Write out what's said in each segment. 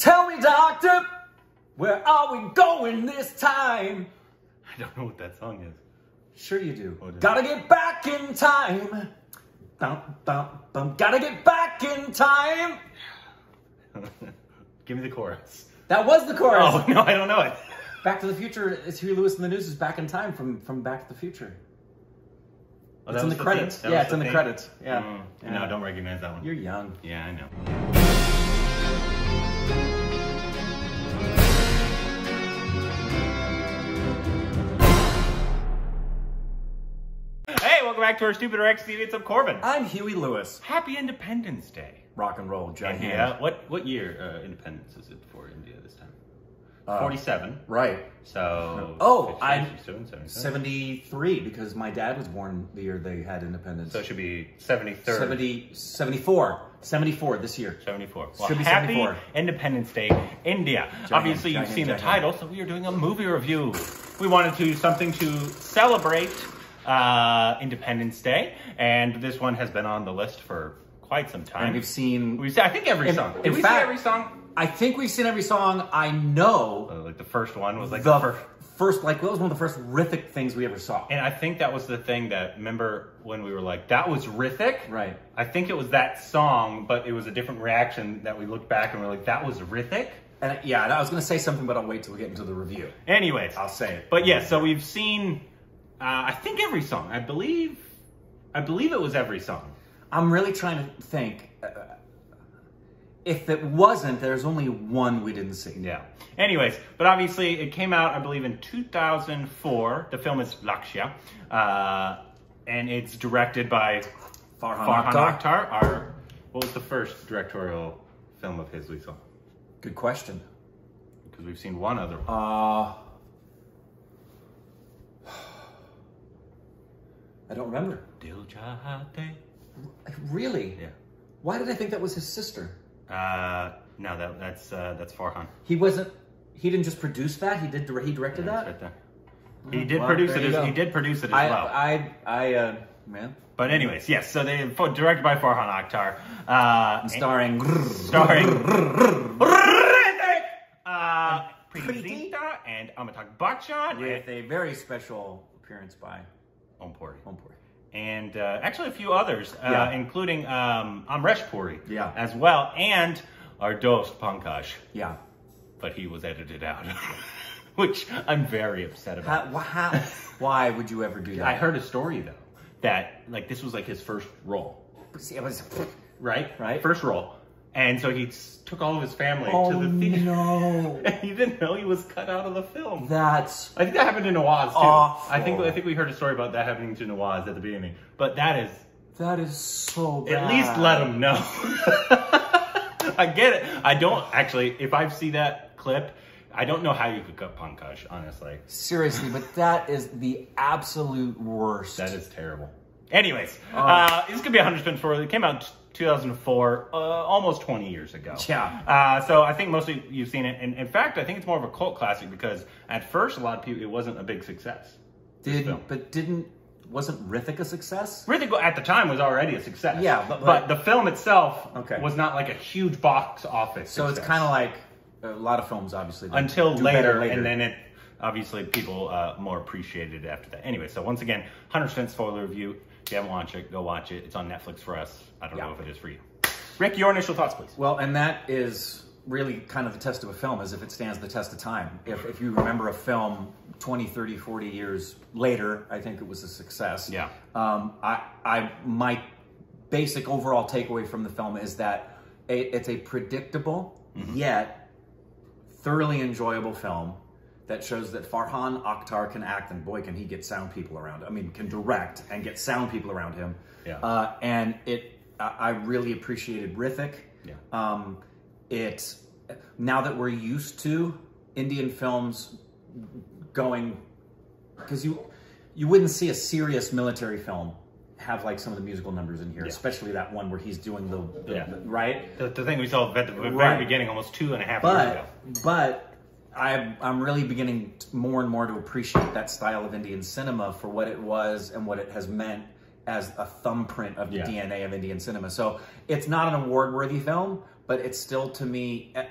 Tell me, doctor, where are we going this time? I don't know what that song is. Sure you do. It? Gotta get back in time. Bum, bum, bum. Gotta get back in time. Give me the chorus. That was the chorus. Oh no, I don't know it. Back to the Future is Huey Lewis and the News is back in time from, from Back to the Future. Oh, it's in was the credits. Yeah, it's in the credits. Yeah. Mm, Yeah. No, I don't recognize that one. You're young. Yeah, I know. Hey, welcome back to our Stupid Rex TV. It's up Korbin. I'm Huey Lewis. Happy Independence Day. Rock and roll, India. hand. What what year uh, independence is it for India this time? Uh, 47. Right. So. Oh, 50, I- 67, 77. 73, because my dad was born the year they had independence. So it should be 73rd. 70, 74. 74 this year. 74. Well, Should be happy 74. Independence Day, India. Giant, Obviously, you've giant, seen the title, so we are doing a movie review. We wanted to do something to celebrate uh, Independence Day, and this one has been on the list for quite some time. And we've seen, We've seen, I think every In- song. Did in we fact- see every song? I think we've seen every song. I know Uh, like the first one was like the, the first. first, like, that was one of the first horrific things we ever saw. And I think that was the thing that, remember when we were like, that was Hrithik? Right. I think it was that song, but it was a different reaction that we looked back and we're like, that was Hrithik? And yeah, and I was going to say something, but I'll wait till we get into the review. Anyways, I'll say it. But yeah, so we've seen, uh, I think every song. I believe, I believe it was every song. I'm really trying to think. Uh, if it wasn't, there's only one we didn't see. Yeah. Anyways, but obviously it came out, I believe, in 2004. The film is Lakshya, uh, and it's directed by Farhan, Farhan Akhtar. Akhtar. Our, what was the first directorial film of his we saw? Good question. Because we've seen one other one. Uh, I don't remember. Dil Chahta Hai. Really? Yeah. Why did I think that was his sister? Uh, no, that, that's uh, that's Farhan. He wasn't. He didn't just produce that. He did. He directed That's that. right there. He did well, produce it. As, he did produce it as I, well. I, I, uh, man, But anyways, yes. So they directed by Farhan Akhtar, uh, and starring. starring uh, Preity and Amitabh Bachchan with a very special appearance by and Om Puri. Om Puri. And uh, actually a few others, uh, Yeah. including um, Amrish Puri Yeah. as well, and our Dost Pankaj, Yeah. but he was edited out, which I'm very upset about. How, wh- how, why would you ever do that? I heard a story though that like this was like his first role, See, it was. right? Right. First role, and so he took all of his family Oh to the theater. no! And he didn't know he was cut out of the film. That's I think that happened to Nawaz too. Awful. I think I think we heard a story about that happening to Nawaz at the beginning. But that is that is so bad. at least let him know. I get it. I don't actually. If I see that clip, I don't know how you could cut Pankaj. Honestly, Seriously, but that is the absolute worst. that is terrible. Anyways, uh, this could be a hundred spins for. It came out 2004, uh, almost 20 years ago. Yeah. Uh, so I think mostly you've seen it. And in fact, I think it's more of a cult classic because at first a lot of people it wasn't a big success. Did but didn't wasn't Hrithik a success? Hrithik at the time was already a success. Yeah, but- but, but- the film itself Okay. was not like a huge box office. So it's kind of like a lot of films, obviously. until do later, and then it obviously people uh, more appreciated it after that. Anyway, so once again, 100% spoiler review. If you haven't watched it, go watch it. It's on Netflix for us. I don't Yeah. know if it is for you. Rick, your initial thoughts, please. Well, and that is really kind of the test of a film, is if it stands the test of time. If, if you remember a film 20, 30, 40 years later, I think it was a success. Yeah. Um, I, I, my basic overall takeaway from the film is that a, it's a predictable yet thoroughly enjoyable film that shows that Farhan Akhtar can act, and boy, can he get sound people around. I mean, can direct and get sound people around him. Yeah. Uh, and it, I really appreciated Hrithik. Yeah. Um, it now that we're used to Indian films going because you you wouldn't see a serious military film have like some of the musical numbers in here, Yeah. especially that one where he's doing the, the- Yeah. right. The, the thing we saw at the very Right. beginning, almost two and a half years ago. But I'm I'm really beginning more and more to appreciate that style of Indian cinema for what it was and what it has meant as a thumbprint of the Yeah. DNA of Indian cinema. So it's not an award-worthy film, but it's still to me eh,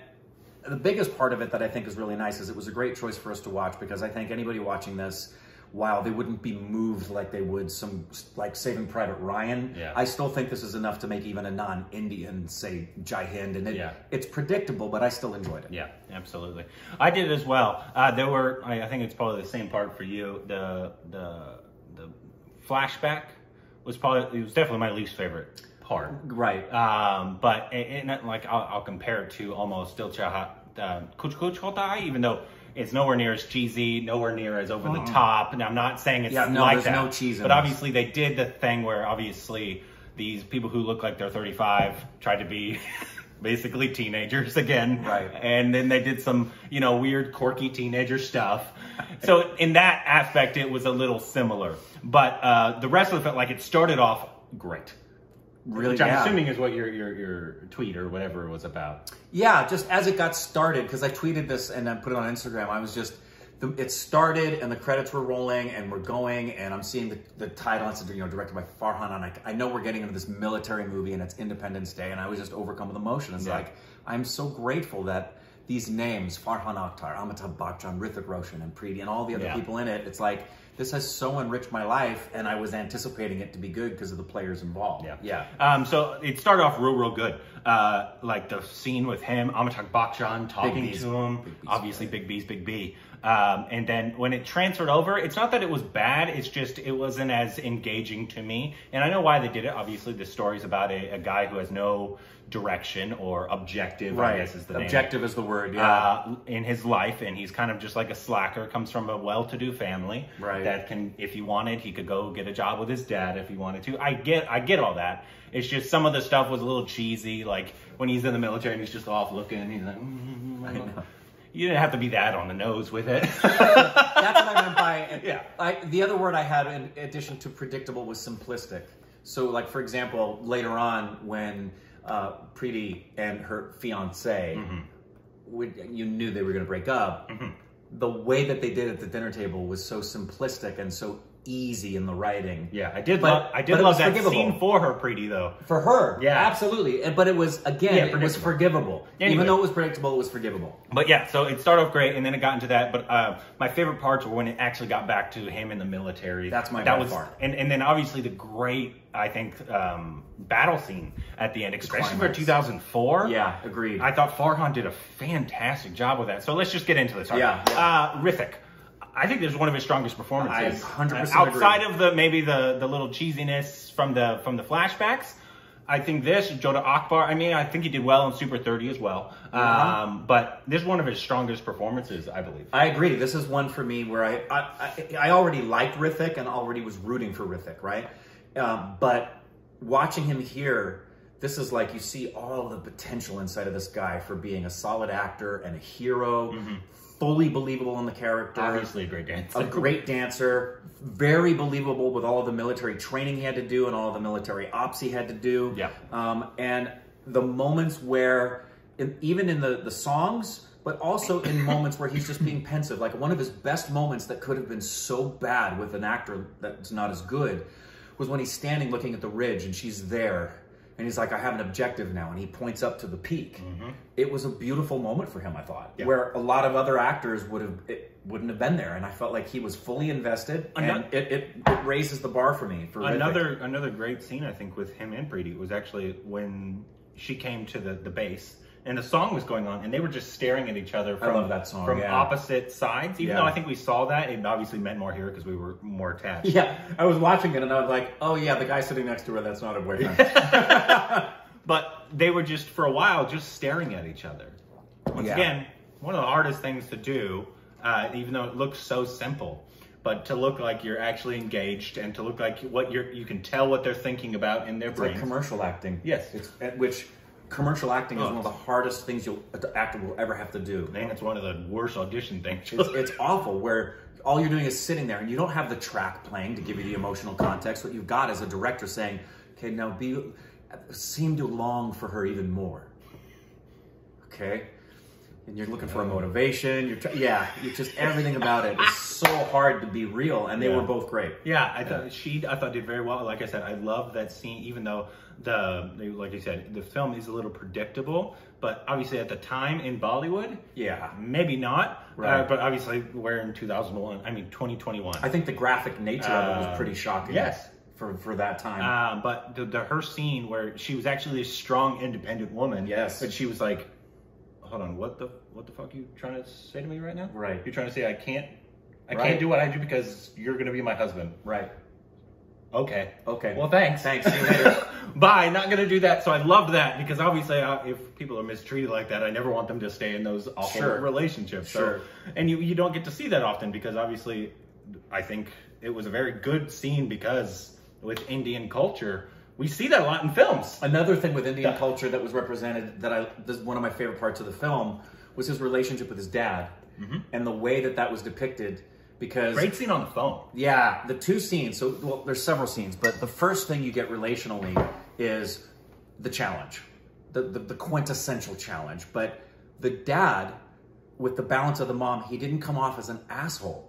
the biggest part of it that I think is really nice is it was a great choice for us to watch because I think anybody watching this, while they wouldn't be moved like they would some like Saving Private Ryan, Yeah. I still think this is enough to make even a non-Indian say Jai Hind, and it, Yeah. it's predictable, but I still enjoyed it. Yeah, absolutely. I did as well. Uh, there were, I, I think it's probably the same part for you. The the the flashback was probably it was definitely my least favorite part. Right. Um, but it, it, like I'll, I'll compare it to almost Dil Chaha uh, Kuch Kuch Hota even though it's nowhere near as cheesy, nowhere near as over the top. And I'm not saying it's Yeah, no, like there's that. no cheese But this. obviously they did the thing where obviously these people who look like they're 35 tried to be basically teenagers again. Right. And then they did some, you know, weird, quirky teenager stuff. So in that aspect, it was a little similar. But uh, the rest of it felt like it started off great. Really, Which I'm yeah. assuming is what your, your your tweet or whatever it was about. Yeah, just as it got started, because I tweeted this and I put it on Instagram. I was just, the, it started and the credits were rolling and we're going and I'm seeing the, the title. and It's you know directed by Farhan and I, I know we're getting into this military movie and it's Independence Day and I was just overcome with emotion. It's Yeah. like I'm so grateful that these names Farhan Akhtar, Amitabh Bachchan, Hrithik Roshan, and Preity and all the other Yeah. people in it. It's like this has so enriched my life and I was anticipating it to be good because of the players involved. Yeah. yeah. Um, so it started off real, real good. Uh, like the scene with him, Amitabh Bachchan talking to him. Big obviously, Big B's Big B. Um, and then when it transferred over, it's not that it was bad. It's just it wasn't as engaging to me. And I know why they did it. Obviously, the story's about a, a guy who has no direction or objective. I guess is the name. Objective is the word. Yeah. uh, in his life, and he's kind of just like a slacker. Comes from a well-to-do family Right. that can, if he wanted, he could go get a job with his dad if he wanted to. I get, I get all that. It's just some of the stuff was a little cheesy, like when he's in the military and he's just off looking. He's like, mm, I know. You didn't have to be that on the nose with it. That's what I meant by and Yeah. I, the other word I had in addition to predictable was simplistic. So, like for example, later on when uh, Preity and her fiance, Mm-hmm. would, you knew they were going to break up. The way that they did at the dinner table was so simplistic and so easy in the writing. yeah, I did But- love, I did it love that forgivable. scene for her, Preity though. For her, Yeah. absolutely. And- But it was again, Yeah, it was forgivable. Anyway. Even though it was predictable, it was forgivable. But yeah, so it started off great, and then it got into that. But uh, my favorite parts were when it actually got back to him in the military. That's my that was, far. And and then obviously the great, I think, um, battle scene at the end, especially for 2004. Yeah, agreed. I thought Farhan did a fantastic job with that. So let's just get into this. Yeah, Uh, Hrithik. I think this is one of his strongest performances. I 100% Uh, outside agree. of the maybe the the little cheesiness from the from the flashbacks. I think this Jodhaa Akbar. I mean, I think he did well in Super 30 as well. Uh-huh. Um, but this is one of his strongest performances, I believe. I agree. This is one for me where I I, I, I already liked Hrithik and already was rooting for Hrithik, right? Um, but watching him here, this is like you see all the potential inside of this guy for being a solid actor and a hero, fully believable in the character. Obviously, a great dancer. a great dancer, very believable with all of the military training he had to do and all of the military ops he had to do. Yeah. Um, and the moments where, in, even in the, the songs, but also in moments where he's just being pensive, like one of his best moments that could have been so bad with an actor that's not as good was when he's standing looking at the ridge and she's there. And he's like, I have an objective now. And he points up to the peak. It was a beautiful moment for him, I thought, Mm-hmm. Yeah. where a lot of other actors would have, it wouldn't have been there. And I felt like he was fully invested. Ano- and it, it, it raises the bar for me. For. Another another great scene I think with him and Preity was actually when she came to the, the base and the song was going on and they were just staring at each other from song, from yeah. opposite sides. Even Yeah. though I think we saw that, it obviously meant more here because we were more attached. Yeah, I was watching it and I was like, oh yeah, the guy sitting next to her, that's not her boyfriend. But they were just for a while just staring at each other. Once Yeah. again, one of the hardest things to do, uh, even though it looks so simple. But to look like you're actually engaged and to look like what you're, you can tell what they're thinking about in their It's like commercial acting. Yes. It's, at which commercial acting is Oh. one of the oh. hardest things you'll, an actor will ever have to do. Man, it's one of the worst audition things. It's, it's awful where all you're doing is sitting there and you don't have the track playing to give you the emotional context. What you've got is a director saying, okay, now be, seem to long for her even more. Okay? And you're looking for a motivation. You're tr- yeah, it's just everything about it is so hard to be real, and they Yeah. were both great. Yeah, I thought she I thought did very well. Like I said, I love that scene, even though the like you said, the film is a little predictable. But obviously, at the time in Bollywood, Yeah, maybe not. Right. Uh, but obviously, we're in 2001. I mean, 2021. I think the graphic nature of it Uh, was pretty shocking. yes. for for that time. Um, but the, the her scene where she was actually a strong, independent woman. Yes. But she was like, "Hold on, what the what the fuck are you trying to say to me right now? Right. You're trying to say I can't, I Right. can't do what I do because you're gonna be my husband. right. Okay. Okay. Well, thanks. Thanks. See you later. Bye. Not gonna do that. So I love that because obviously, uh, if people are mistreated like that, I never want them to stay in those awful Sure. relationships. So, Sure. and you you don't get to see that often because obviously, I think it was a very good scene because with Indian culture, we see that a lot in films. Another thing with Indian Yeah. culture that was represented that I this is one of my favorite parts of the film was his relationship with his dad mm-hmm. and the way that that was depicted because Great scene on the phone. Yeah, the two scenes. So, well, there's several scenes, but the first thing you get relationally is the challenge, the, the the quintessential challenge. But the dad, with the balance of the mom, he didn't come off as an asshole.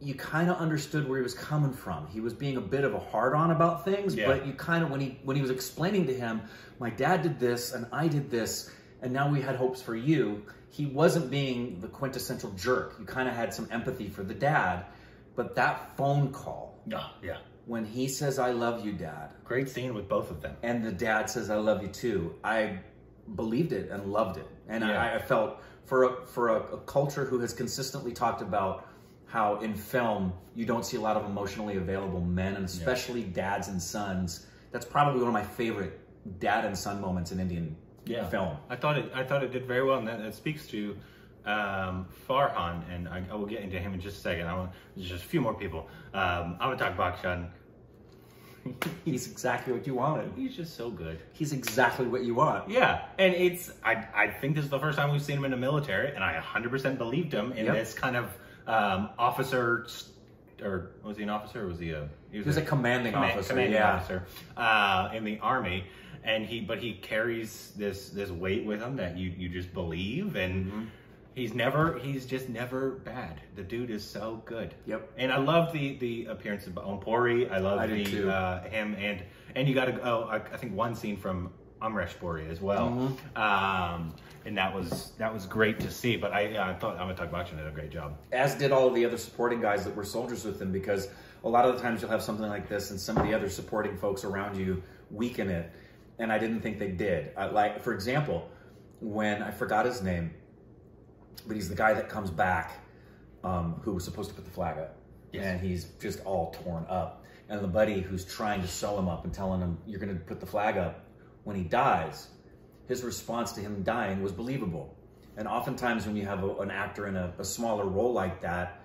You kind of understood where he was coming from. He was being a bit of a hard on about things, Yeah. but you kind of when he when he was explaining to him, my dad did this and I did this, and now we had hopes for you. He wasn't being the quintessential jerk. You kind of had some empathy for the dad, but that phone call Yeah, yeah. when he says "I love you, Dad," Great scene with both of them. and the dad says "I love you too," I believed it and loved it, and Yeah. I, I felt for a, for a, a culture who has consistently talked about how in film you don't see a lot of emotionally available men, and especially dads and sons. That's probably one of my favorite dad and son moments in Indian film. I thought it. I thought it did very well, and that, that speaks to um, Farhan. And I, I will get into him in just a second. I want there's just a few more people. Um, Avatar Bakshan. He's exactly what you wanted. He's just so good. He's exactly what you want. Yeah, and it's. I I think this is the first time we've seen him in the military, and I 100% believed him in Yep. this kind of um, officer. Or was he an officer? Or was he a? He was a commanding command- officer. commanding yeah. officer uh, in the army, and he but he carries this this weight with him that you you just believe, and Mm-hmm. he's never he's just never bad. The dude is so good. Yep. And I love the the appearance of Om Puri. I love I the uh, him and and you got to oh I, I think one scene from Amrish Puri as well. Mm-hmm. Um, and that was that was great to see. But I, I thought Amitabh Bachchan did a great job. as did all of the other supporting guys that were soldiers with him because a lot of the times you'll have something like this and some of the other supporting folks around you weaken it and i didn't think they did I, like for example when i forgot his name but he's the guy that comes back um, who was supposed to put the flag up Yes. and he's just all torn up and the buddy who's trying to sew him up and telling him you're going to put the flag up when he dies his response to him dying was believable. And oftentimes, when you have a, an actor in a, a smaller role like that,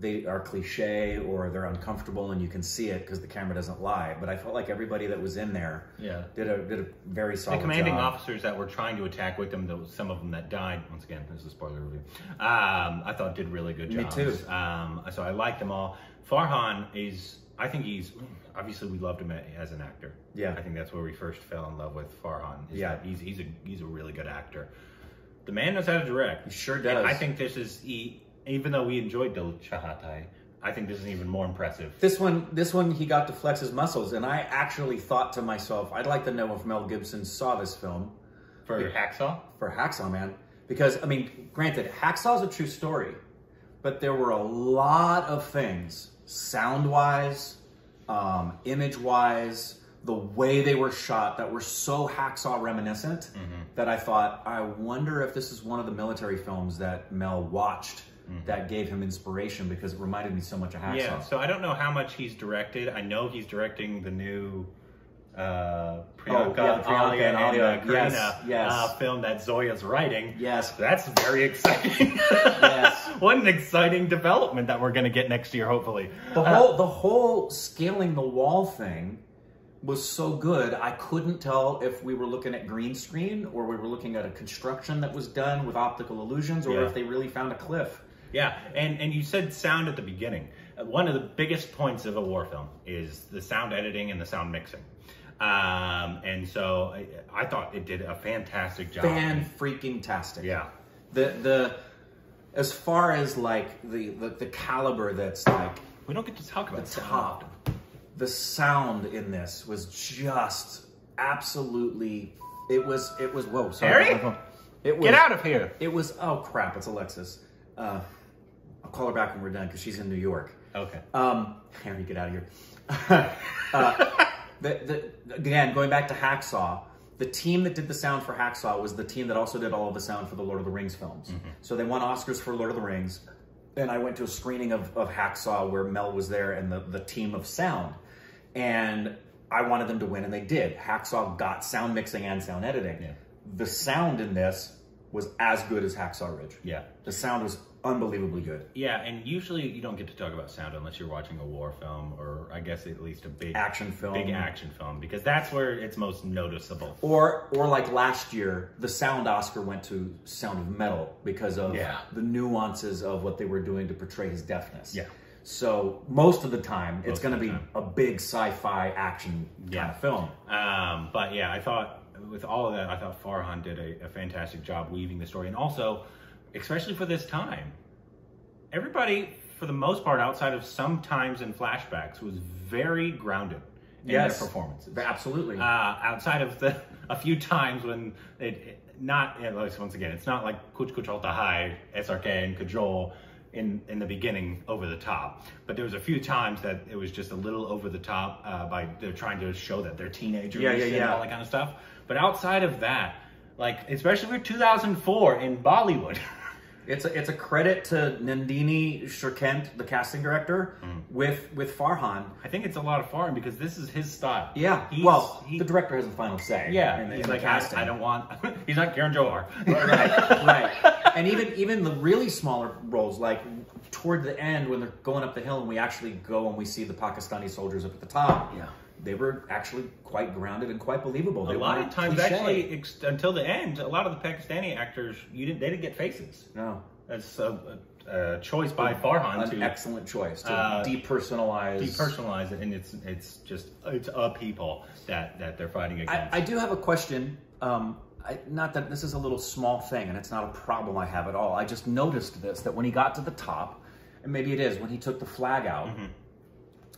they are cliche or they're uncomfortable, and you can see it because the camera doesn't lie. But I felt like everybody that was in there Yeah. did a did a very The solid commanding job. officers that were trying to attack with them, was some of them that died. Once again, this is a spoiler review. Um, I thought did really good Me jobs. too. Um, so I like them all. Farhan is, I think he's, obviously we loved him as an actor. Yeah. I think that's where we first fell in love with Farhan. Yeah. He's he's a he's a really good actor. The man knows how to direct. He sure And does. I think this is he, even though we enjoyed Dil Chahta Hai, I think this is even more impressive. This one, this one, he got to flex his muscles, and I actually thought to myself, I'd like to know if Mel Gibson saw this film For Hacksaw? for Hacksaw Man, because I mean, granted, Hacksaw is a true story, but there were a lot of things, sound wise, um, image wise, the way they were shot that were so Hacksaw reminiscent that I thought, I wonder if this is one of the military films that Mel watched that gave him inspiration because it reminded me so much of Hacksaw. Yeah, so I don't know how much he's directed. I know he's directing the new uh, Priyanka, Oh, yeah, the Priyanka Alia and Alia. uh, Karina Yes, yes. Uh, film that Zoya's writing. Yes. That's very exciting. Yes. what an exciting development that we're going to get next year, hopefully. The Uh, whole the whole scaling the wall thing was so good. I couldn't tell if we were looking at green screen or we were looking at a construction that was done with optical illusions or Yeah. if they really found a cliff. Yeah, and and you said sound at the beginning. Uh, One of the biggest points of a war film is the sound editing and the sound mixing. Um, and so I, I thought it did a fantastic job. Fan freaking tastic. Yeah. The the as far as like the the, the caliber that's like We don't get to talk about the sound top, the sound in this was just absolutely. It was it was whoa. Sorry, Harry? It was, Get out of here. It was oh crap! It's Alexis. Uh, I'll call her back when we're done because she's in New York. Okay. Um, Harry, get out of here. uh, the, the, again, going back to Hacksaw, the team that did the sound for Hacksaw was the team that also did all of the sound for the Lord of the Rings films. Mm-hmm. So they won Oscars for Lord of the Rings. And I went to a screening of, of Hacksaw where Mel was there and the, the team of sound. And I wanted them to win, and they did. Hacksaw got sound mixing and sound editing. Yeah. The sound in this was as good as Hacksaw Ridge. Yeah. The sound was unbelievably good. Yeah, and usually you don't get to talk about sound unless you're watching a war film or I guess at least a big Action film. big action film because that's where it's most noticeable. Or, or like last year, the sound Oscar went to Sound of Metal because of Yeah. the nuances of what they were doing to portray his deafness. Yeah. So most of the time, it's going to be time. a big sci-fi action Yeah. kind of film. Um, but yeah, I thought with all of that, I thought Farhan did a, a fantastic job weaving the story, and also, especially for this time, everybody, for the most part, outside of some times in flashbacks, was very grounded in Yes. their performances. Absolutely. Uh, outside of the a few times when it, it- not yeah, like, once again, it's not like Kuch Kuch Hota Hai, SRK, and Kajol in in the beginning over the top. But there was a few times that it was just a little over the top uh, by they're trying to show that they're teenagers Yeah, yeah, and yeah. all that kind of stuff. But outside of that, like especially for 2004 in Bollywood. It's a, it's a credit to Nandini Shrikent, the casting director, Mm. with with Farhan. I think it's a lot of Farhan because this is his style. Yeah. He's- well, he- the director has the final say. yeah, in, he's in like I. I don't want. he's not Karan Johar. right, right. And even even the really smaller roles, like toward the end when they're going up the hill and we actually go and we see the Pakistani soldiers up at the top. Yeah. They were actually quite grounded and quite believable. They a lot of times, cliche. actually, until the end, a lot of the Pakistani actors, you didn't, they didn't get faces. no, That's a, a, choice by Farhan an to excellent choice to Uh, depersonalize. depersonalize it, and it's it's just it's a people that that they're fighting I, against. I do have a question. Um, I, not that this is a little small thing, and it's not a problem I have at all. I just noticed this that when he got to the top, and maybe it is when he took the flag out. Mm-hmm.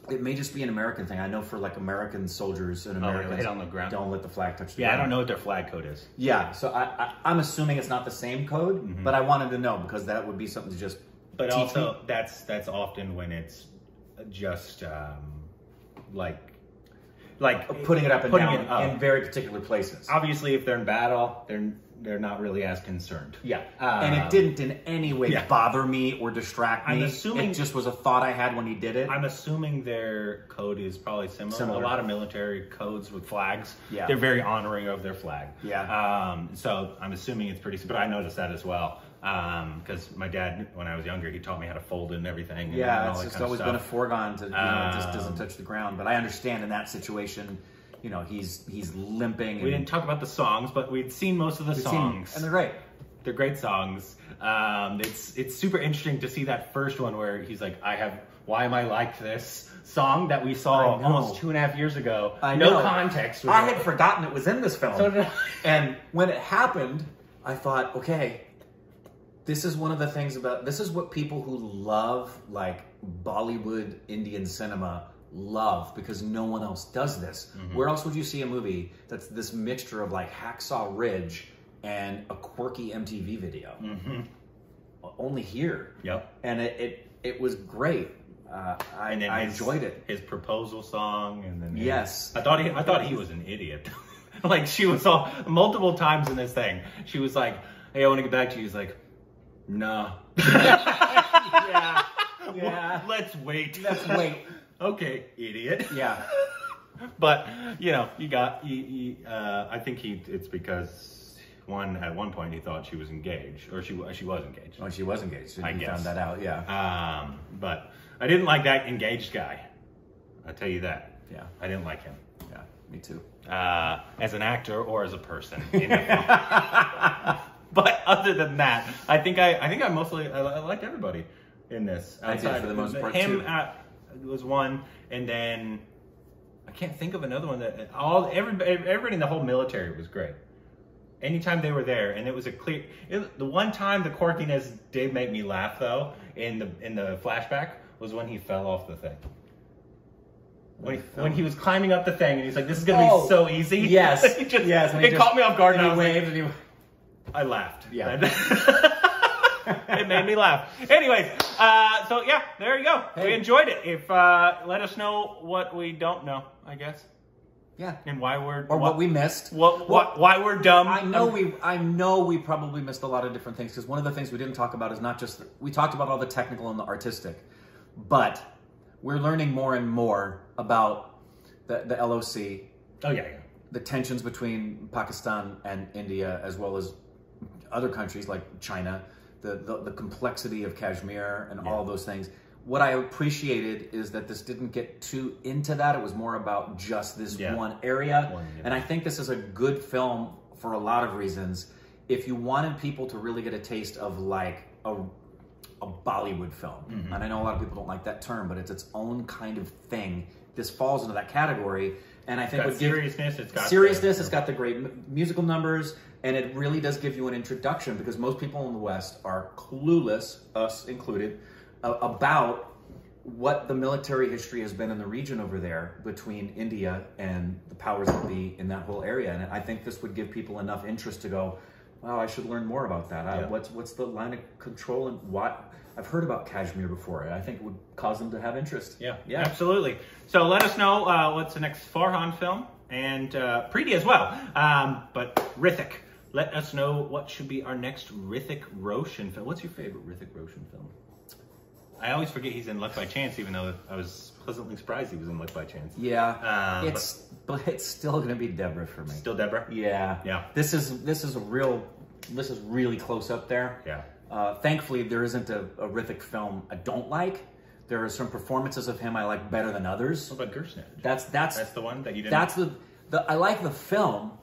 It may just be an American thing. I know for like American soldiers and Oh, Americans hit on the ground? don't let the flag touch the yeah, I don't know what their flag code is. Yeah, so I, I, I'm assuming it's not the same code, but I wanted to know because that would be something to just. But also, me. that's that's often when it's just um, like like putting it up and putting down it up. in very particular places. Obviously, if they're in battle, they're they're not really as concerned. Yeah, Uh, and it didn't in any way yeah. bother me or distract me. I'm assuming- it just was a thought I had when he did it. I'm assuming their code is probably similar. Similar. A lot of military codes with flags. Yeah. They're very honoring of their flag. Yeah. Um, so I'm assuming it's pretty, but I noticed that as well. Because my dad, when I was younger, he taught me how to fold it and everything. and yeah, all it's just always been a foregone to you know it just Um, doesn't touch the ground. But I understand in that situation, you know, he's he's limping. We and didn't talk about the songs, but we'd seen most of the we've seen- songs. and they're great. They're great songs. Um, it's it's super interesting to see that first one where he's like, "I have why am I like this?" song that we saw almost two and a half years ago. I no know. context. I it. had forgotten it was in this film. So. And when it happened, I thought, okay, this is one of the things about this is what people who love like Bollywood Indian cinema love because no one else does this. Where else would you see a movie that's this mixture of like Hacksaw Ridge and a quirky MTV video? Only here. Yep. And it it, it was great. Uh, I, And then I his- enjoyed it. His proposal song, and then his- Yes. I thought he, I thought he was an idiot. like she was all multiple times in this thing. She was like, "Hey, I want to get back to you." He's like, "Nah." yeah. Yeah. Let's wait. Let's wait. okay, idiot. Yeah. But you know, you got. You, you, uh, I think he. It's because one at one point he thought she was engaged, or she she was engaged. Oh, she was engaged, and I you guess. found that out. Yeah. Um, but I didn't like that engaged guy. I tell you that. Yeah. I didn't like him. Yeah. Me too. uh, as an actor or as a person. the film. but other than that, I think I, I think I mostly I, I liked everybody in this. I did for the most part, Him uh, was one, and then I can't think of another one that all everybody, everybody in the whole military was great. anytime they were there, and it was a clear. It, the one time the quirkiness did make me laugh though in the in the flashback was when he fell off the thing. When he, when he was climbing up the thing, and he's like, "This is gonna Oh, be so easy." Yes, He just- yes. It just- caught me off guard, And and, he I was like, waved, and he. I laughed. Yeah. it made me laugh. Anyways, uh, so yeah, there you go. We enjoyed it. If uh, let us know what we don't know, I guess, Yeah. and why we're Or what we missed. what, what why we're dumb. I know Um, we I know we probably missed a lot of different things because one of the things we didn't talk about is not just we talked about all the technical and the artistic, but we're learning more and more about the, the LOC, Oh yeah, yeah. the tensions between Pakistan and India, as well as other countries like China, the the, the complexity of Kashmir and all those things. What I appreciated is that this didn't get too into that. It was more about just this Yeah. one area. One, yeah. And I think this is a good film for a lot of reasons. If you wanted people to really get a taste of like a, a Bollywood film, Mm-hmm. and I know a lot of people don't like that term, but it's its own kind of thing. This falls into that category, and I think Got would give- seriousness. It's got seriousness. the- It's got the great musical numbers, and it really does give you an introduction because most people in the West are clueless, us included, uh, about what the military history has been in the region over there between India and the powers that be in that whole area. And I think this would give people enough interest to go, "Wow, I should learn more about that. Uh, Yeah. what's what's the line of control and what?" I've heard about Kashmir before. I think it would cause them to have interest. Yeah, yeah. absolutely. So let us know uh, what's the next Farhan film and uh, Preity as well. Um, but Hrithik, let us know what should be our next Hrithik Roshan film. What's your favorite Hrithik Roshan film? I always forget he's in Luck by Chance, even though I was pleasantly surprised he was in Luck by Chance. Yeah, Um, it's but it's still going to be Deborah for me. Still Deborah? Yeah, Yeah. This is this is a real. This is really close up there. Yeah. Uh, thankfully, there isn't a, a Hrithik film I don't like. There are some performances of him I like better than others. What about Guzaarish? That's that's That's the one that you didn't. that's the the I like the film.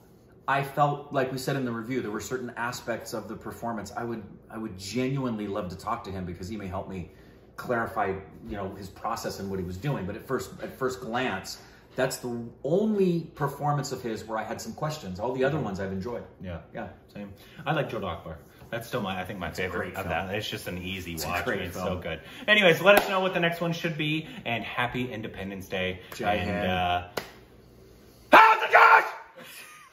I felt like we said in the review there were certain aspects of the performance I would I would genuinely love to talk to him because he may help me clarify you know his process and what he was doing. But at first at first glance, that's the only performance of his where I had some questions. All the other ones I've enjoyed. Yeah. Yeah. Same. I like Joe Akbar. That's still my, I think my favorite of that. It's just an easy a watch. It's film. so good. Anyways, let us know what the next one should be, and happy Independence Day. Jai and uh, how's the Josh?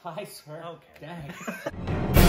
Hi, sir. Okay. Dang.